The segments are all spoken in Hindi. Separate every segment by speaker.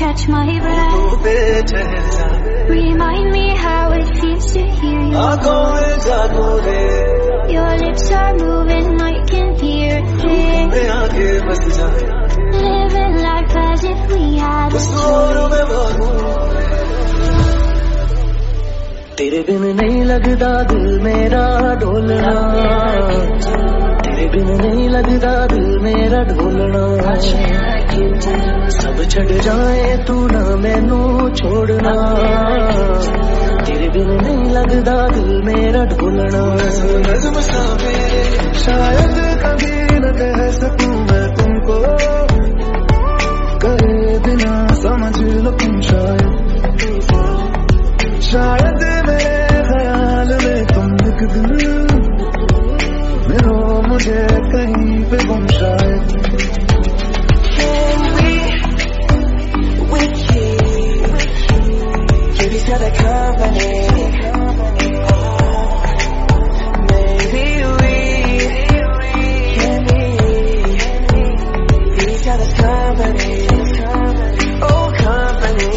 Speaker 1: catch my breath. Remind me how it feels to hear you. Your lips are moving, I can hear it. Living life as if we had a choice.
Speaker 2: तेरे बिन नहीं लगदा दिल मेरा ढोलना तेरे बिन नहीं लगदा दिल मेरा ढोलना छड़ जाए तू ना मैनू छोड़ना। तेरे बिन नहीं लगदा दिल मेरा ढोलना। शायद कभी न कह सकूँ मैं तुमको। करे बिना समझ लो तुम शायद। शायद मेरे ख्याल में तुम एक दिन। मिलो मुझे कहीं
Speaker 3: Give each other company. Maybe we can be each other's company. Oh, company.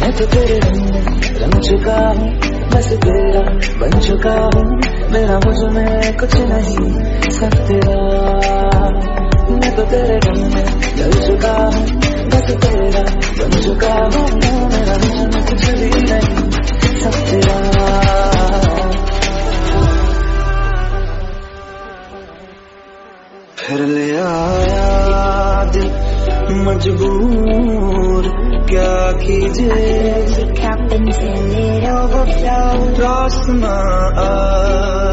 Speaker 2: मैं तो तेरे रंग में रंग चुका हूँ बस तेरा बन चुका हूँ मेरा मुझ में कुछ नहीं सब तेरा मैं तो तेरे रंग में जल चुका हूँ आया दिल मजबूर क्या कीजिए
Speaker 1: Captain's in it overflow.
Speaker 2: रास्ता आ